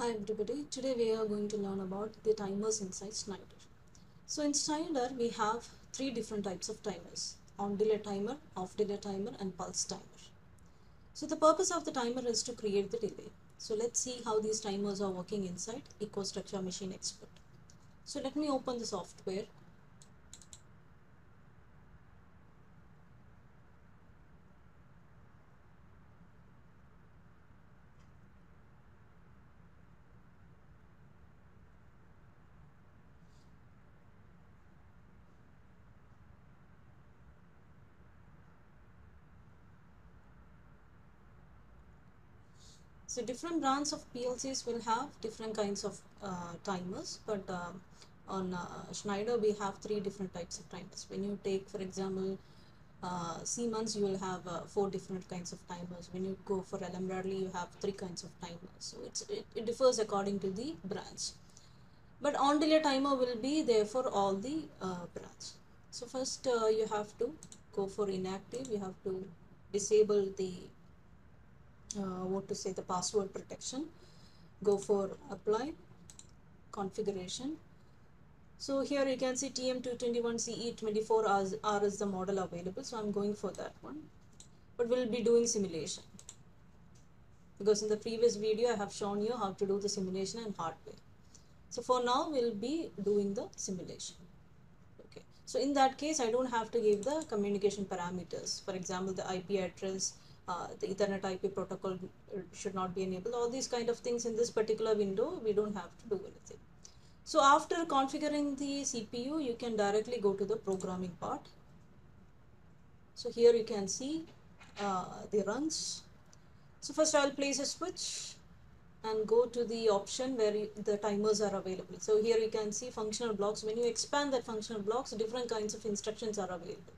Hi everybody, today we are going to learn about the timers inside Schneider. So in Schneider we have three different types of timers, on delay timer, off delay timer and pulse timer. So the purpose of the timer is to create the delay. So let's see how these timers are working inside EcoStruxure Machine Expert. So let me open the software. So different brands of PLCs will have different kinds of uh, timers, but uh, on uh, Schneider we have three different types of timers. When you take, for example, uh, Siemens, you will have uh, four different kinds of timers. When you go for Allen-Bradley, you have three kinds of timers. So it, it differs according to the branch. But on delay timer will be there for all the uh, brands. So first you have to go for inactive. You have to disable the uh, what to say the password protection. Go for apply configuration. So here you can see TM221CE24 R is the model available. So I'm going for that one. But we'll be doing simulation. Because in the previous video I have shown you how to do the simulation and hardware. So for now we'll be doing the simulation. Okay. So in that case I don't have to give the communication parameters. For example the IP address uh, the Ethernet IP protocol should not be enabled. All these kind of things in this particular window, we don't have to do anything. So after configuring the CPU, you can directly go to the programming part. So here you can see uh, the rungs. So first I will place a switch and go to the option where the timers are available. So here you can see functional blocks. When you expand that functional blocks, different kinds of instructions are available.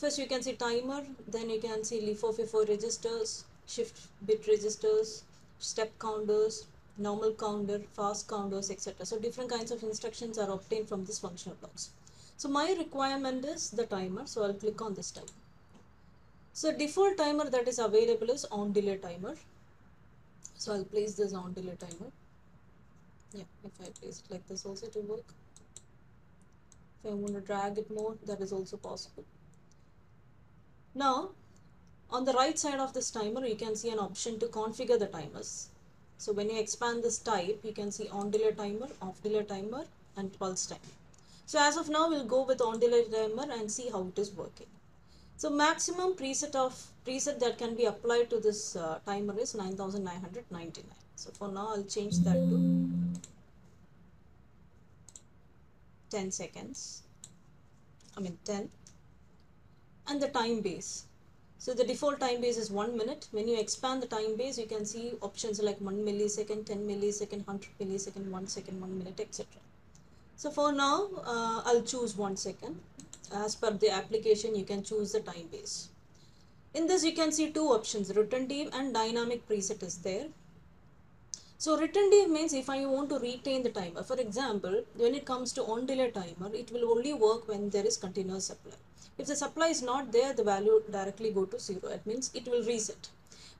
First you can see timer, then you can see LIFO FIFO registers, shift bit registers, step counters, normal counter, fast counters, etc. So different kinds of instructions are obtained from this functional blocks. So my requirement is the timer, so I'll click on this timer. So default timer that is available is on delay timer. So I'll place this on delay timer. Yeah, if I place it like this also to work. If I want to drag it more, that is also possible. Now, on the right side of this timer, you can see an option to configure the timers. So when you expand this type, you can see on delay timer, off delay timer and pulse timer. So as of now, we'll go with on delay timer and see how it is working. So maximum preset of preset that can be applied to this uh, timer is 9999. So for now, I'll change that to 10 seconds. I mean 10 and the time base. So the default time base is 1 minute. When you expand the time base, you can see options like 1 millisecond, 10 millisecond, 100 millisecond, 1 second, 1 minute, etc. So for now, uh, I'll choose 1 second. As per the application, you can choose the time base. In this, you can see two options, retentive and dynamic preset is there. So retentive means if I want to retain the timer. For example, when it comes to on delay timer, it will only work when there is continuous supply. If the supply is not there, the value directly go to zero. It means it will reset.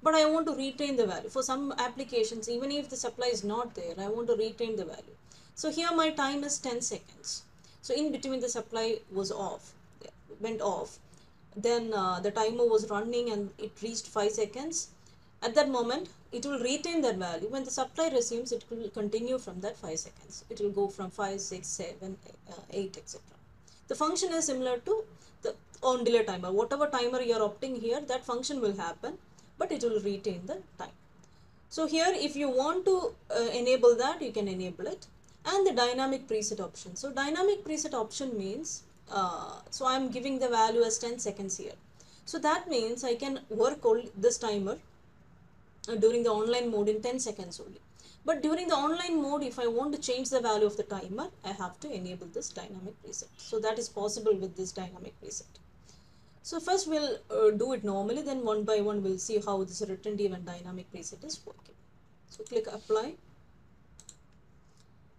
But I want to retain the value. For some applications, even if the supply is not there, I want to retain the value. So here my time is 10 seconds. So in between the supply was off, went off. Then uh, the timer was running and it reached 5 seconds. At that moment, it will retain that value. When the supply resumes, it will continue from that 5 seconds. It will go from 5, 6, 7, uh, 8, etc. The function is similar to on delay timer. Whatever timer you are opting here, that function will happen, but it will retain the time. So here, if you want to uh, enable that, you can enable it. And the dynamic preset option. So dynamic preset option means, uh, so I am giving the value as 10 seconds here. So that means I can work only this timer uh, during the online mode in 10 seconds only. But during the online mode, if I want to change the value of the timer, I have to enable this dynamic preset. So that is possible with this dynamic preset. So first we'll uh, do it normally, then one by one we'll see how this retentive and dynamic preset is working. So click apply.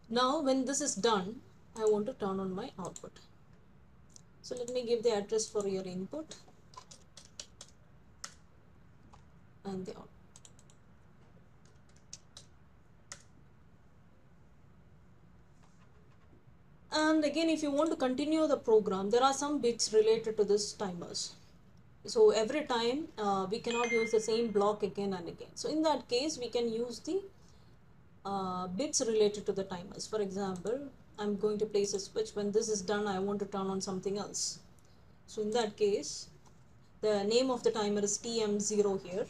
Now when this is done, I want to turn on my output. So let me give the address for your input and the output. And again if you want to continue the program there are some bits related to this timers. So every time uh, we cannot use the same block again and again. So in that case we can use the uh, bits related to the timers. For example I'm going to place a switch. When this is done I want to turn on something else. So in that case the name of the timer is tm0 here.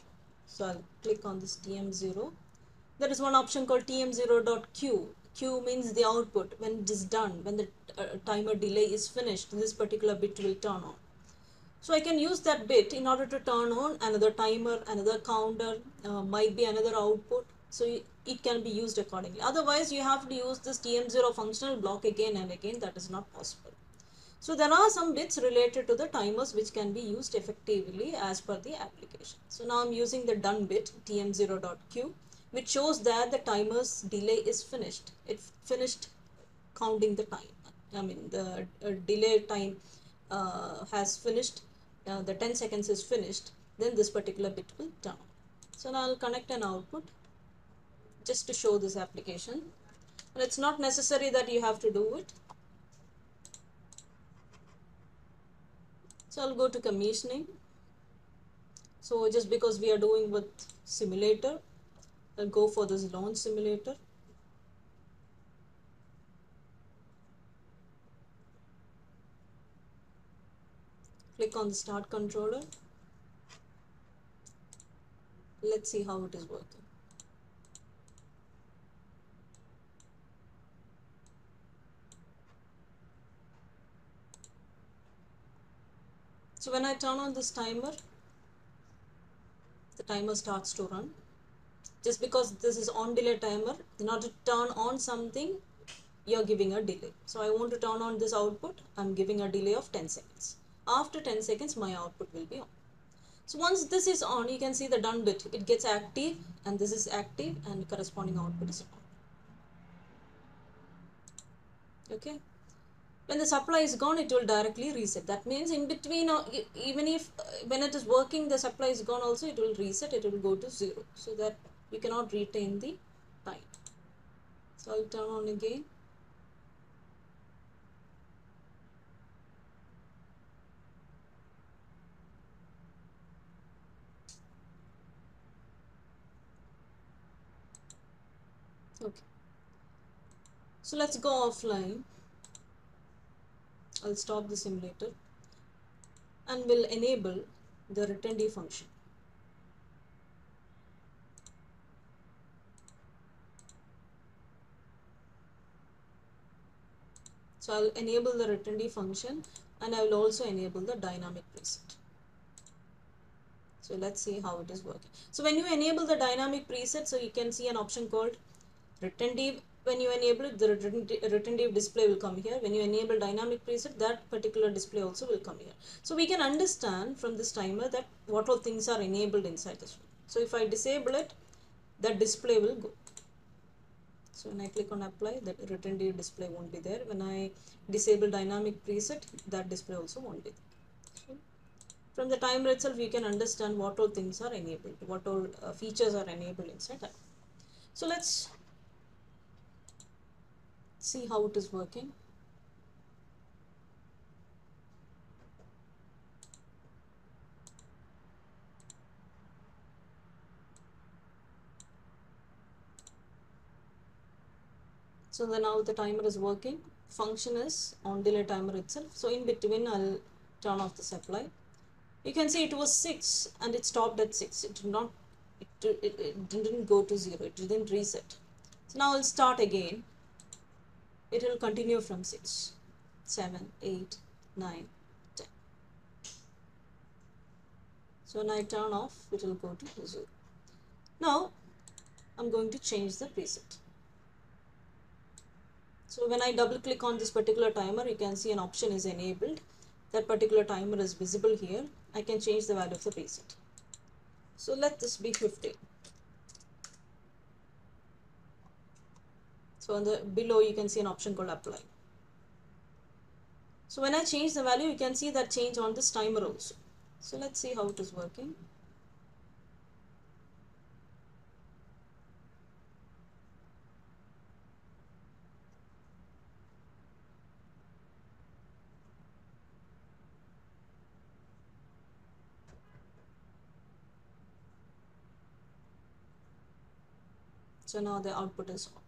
So I'll click on this tm0 there is one option called tm0.q q means the output when it is done when the uh, timer delay is finished this particular bit will turn on so I can use that bit in order to turn on another timer, another counter, uh, might be another output. So it can be used accordingly. Otherwise, you have to use this TM0 functional block again and again. That is not possible. So there are some bits related to the timers which can be used effectively as per the application. So now I'm using the done bit tm0.q which shows that the timer's delay is finished. It finished counting the time. I mean the uh, delay time uh, has finished uh, the 10 seconds is finished then this particular bit will turn so now I'll connect an output just to show this application but it's not necessary that you have to do it so I'll go to commissioning so just because we are doing with simulator I'll go for this launch simulator. Click on the start controller. Let's see how it is working. So when I turn on this timer the timer starts to run just because this is on delay timer in order to turn on something you're giving a delay. So I want to turn on this output I'm giving a delay of 10 seconds. After 10 seconds my output will be on. So once this is on you can see the done bit it gets active and this is active and corresponding output is on. Okay? When the supply is gone it will directly reset. That means in between uh, even if uh, when it is working the supply is gone also it will reset it will go to zero. So that you cannot retain the time. So I'll turn on again. Okay. So let's go offline. I'll stop the simulator and we'll enable the retentive function so I'll enable the return function and I will also enable the dynamic preset. So let's see how it is working. So when you enable the dynamic preset so you can see an option called return retentive when you enable it the return retentive display will come here. When you enable dynamic preset that particular display also will come here. So we can understand from this timer that what all things are enabled inside this one. So if I disable it that display will go so when I click on apply that retentive display won't be there. When I disable dynamic preset that display also won't be there. From the timer itself you can understand what all things are enabled what all uh, features are enabled inside that. So let's see how it is working. So then now the timer is working. Function is on delay timer itself. So in between I'll turn off the supply. You can see it was 6 and it stopped at 6. It did not it, it, it didn't go to 0. It didn't reset. So now I'll start again it will continue from 6 7 8 9 10 so when I turn off it will go to 0 now I'm going to change the preset so when I double click on this particular timer you can see an option is enabled that particular timer is visible here I can change the value of the preset so let this be 50 So on the below you can see an option called apply. So when I change the value you can see that change on this timer also. So let's see how it is working. So now the output is on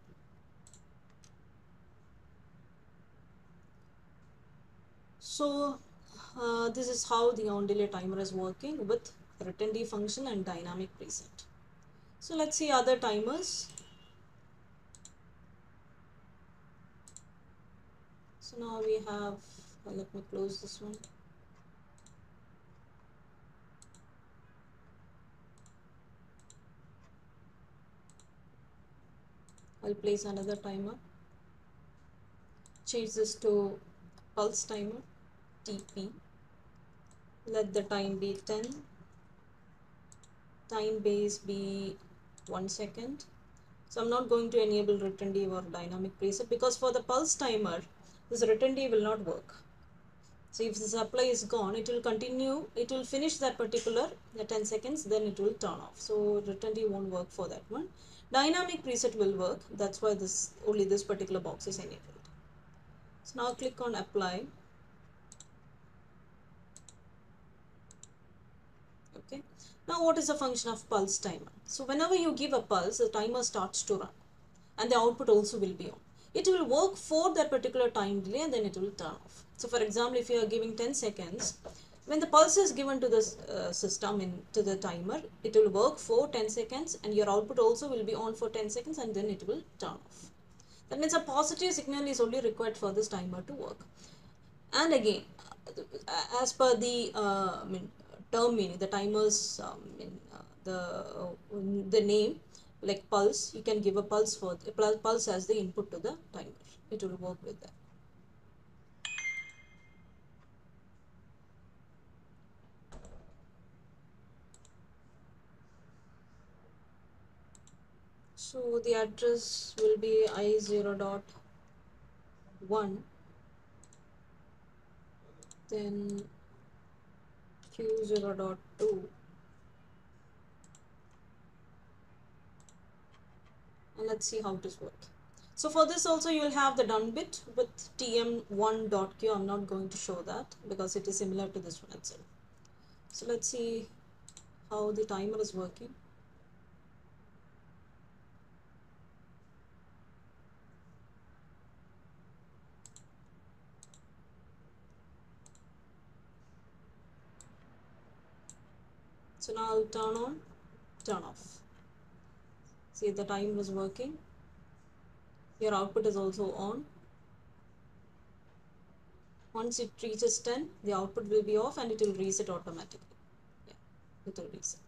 so uh, this is how the on delay timer is working with retentive function and dynamic preset. So let's see other timers. So now we have uh, let me close this one I'll place another timer. Change this to pulse timer TP let the time be 10 time base be 1 second. So I'm not going to enable retentive or dynamic preset because for the pulse timer this return retentive will not work. So if the supply is gone it will continue it will finish that particular the 10 seconds then it will turn off. So return retentive won't work for that one dynamic preset will work. That's why this only this particular box is enabled. So now click on apply. Okay. Now what is the function of pulse timer? So whenever you give a pulse the timer starts to run and the output also will be on. It will work for that particular time delay and then it will turn off. So for example if you are giving 10 seconds when the pulse is given to the uh, system in to the timer it will work for 10 seconds and your output also will be on for 10 seconds and then it will turn off. That means a positive signal is only required for this timer to work. And again uh, as per the uh, I mean, term meaning the timers um, in, uh, the uh, the name like pulse you can give a pulse for a pulse as the input to the timer. It will work with that so the address will be i0 dot 1 then q0 dot 2 and let's see how it is working. So for this also you will have the done bit with tm1.q i'm not going to show that because it is similar to this one itself. So let's see how the timer is working I'll turn on turn off. See the time was working. Your output is also on. Once it reaches 10 the output will be off and it will reset automatically. Yeah it will reset.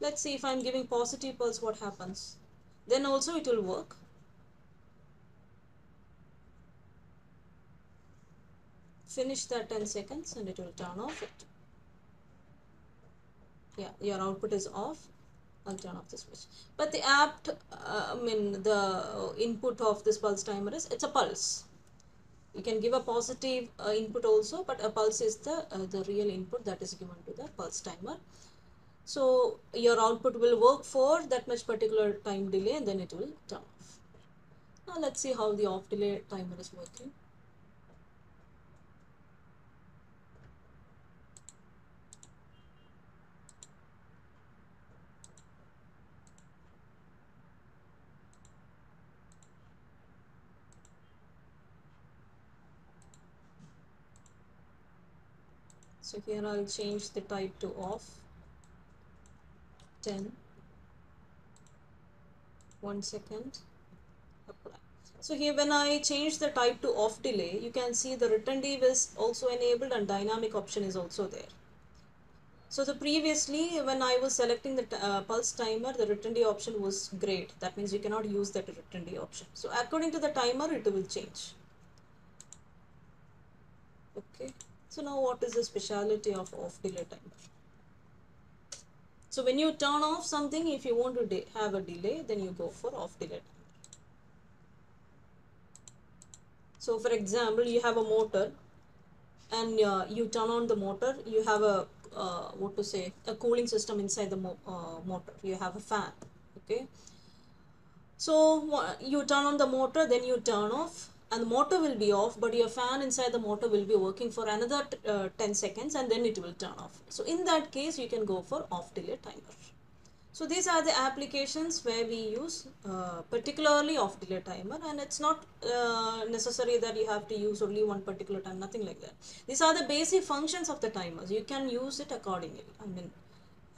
Let's see if I'm giving positive pulse what happens. Then also it will work. Finish that 10 seconds and it will turn off it yeah your output is off. I'll turn off the switch. But the apt uh, I mean the input of this pulse timer is it's a pulse. You can give a positive uh, input also but a pulse is the uh, the real input that is given to the pulse timer. So your output will work for that much particular time delay and then it will turn off. Now let's see how the off delay timer is working so here I'll change the type to off. 10 one second. Apply. So here when I change the type to off delay you can see the retentive is also enabled and dynamic option is also there. So the previously when I was selecting the uh, pulse timer the retentive option was great. That means you cannot use that retentive option. So according to the timer it will change. Okay so now what is the speciality of off delay timer? So when you turn off something, if you want to have a delay, then you go for off delay timer. So for example, you have a motor and uh, you turn on the motor, you have a, uh, what to say, a cooling system inside the mo uh, motor. You have a fan, okay. So you turn on the motor, then you turn off and the motor will be off but your fan inside the motor will be working for another uh, 10 seconds and then it will turn off so in that case you can go for off delay timer So these are the applications where we use uh, particularly off delay timer and it's not uh, necessary that you have to use only one particular time, nothing like that. These are the basic functions of the timers. You can use it accordingly. I mean,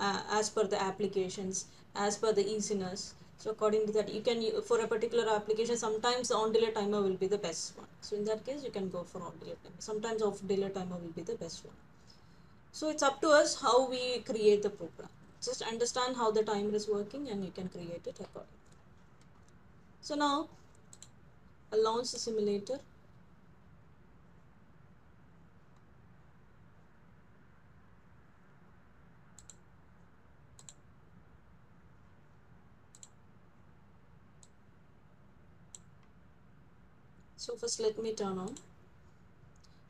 uh, as per the applications, as per the easiness. So according to that, you can, for a particular application, sometimes on delay timer will be the best one. So in that case, you can go for on delay timer. Sometimes off delay timer will be the best one. So it's up to us how we create the program. Just understand how the timer is working and you can create it accordingly. So now I'll launch the simulator. First let me turn on.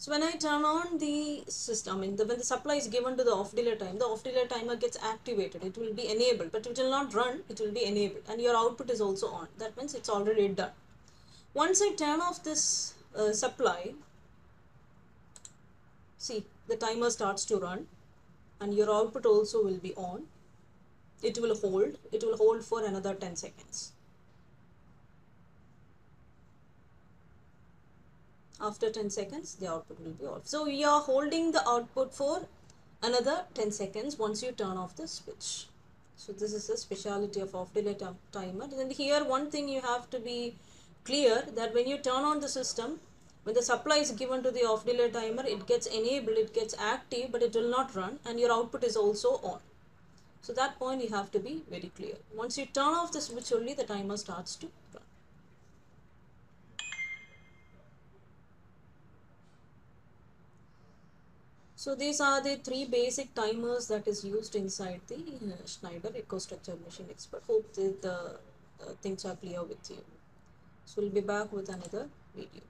So when I turn on the system, I mean the, when the supply is given to the off delay time, the off delay timer gets activated. It will be enabled, but it will not run. It will be enabled, and your output is also on. That means it's already done. Once I turn off this uh, supply, see the timer starts to run, and your output also will be on. It will hold. It will hold for another 10 seconds. After 10 seconds the output will be off. So we are holding the output for another 10 seconds once you turn off the switch. So this is the speciality of off delay timer. And here one thing you have to be clear that when you turn on the system, when the supply is given to the off delay timer, it gets enabled, it gets active, but it will not run and your output is also on. So that point you have to be very clear. Once you turn off the switch only, the timer starts to run. So these are the three basic timers that is used inside the uh, Schneider EcoStruxure Machine Expert. Hope the, the uh, things are clear with you. So we'll be back with another video.